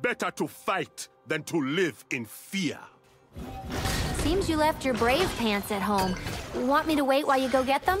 Better to fight than to live in fear. Seems you left your brave pants at home. Want me to wait while you go get them?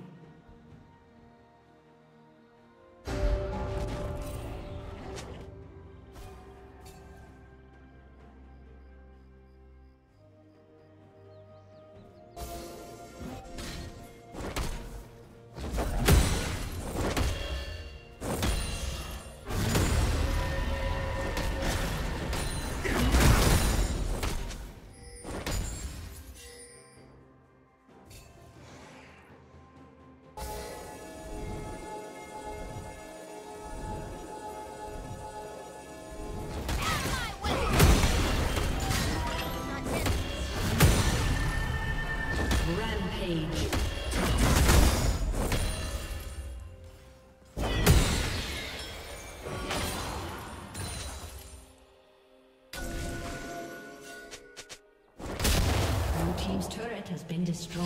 Turret has been destroyed.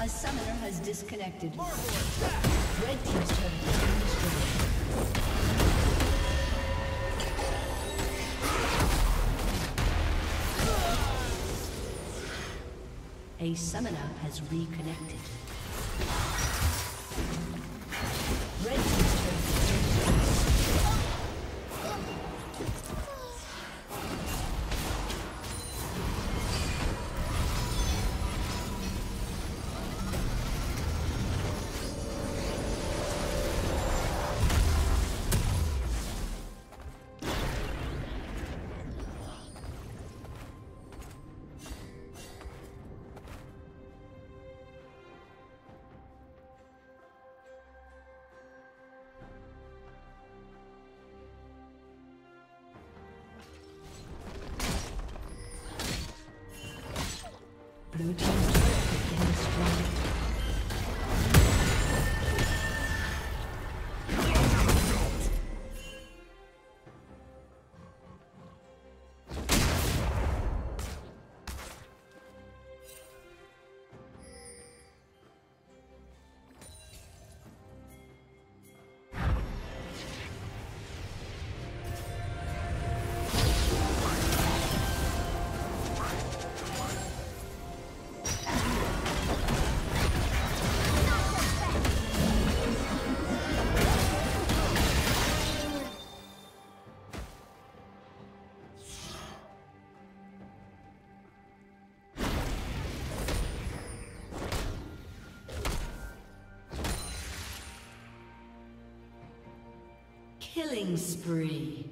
A summoner has disconnected. Red team's turret has been destroyed. A summoner has reconnected. Blue team's Killing spree.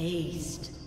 Aced.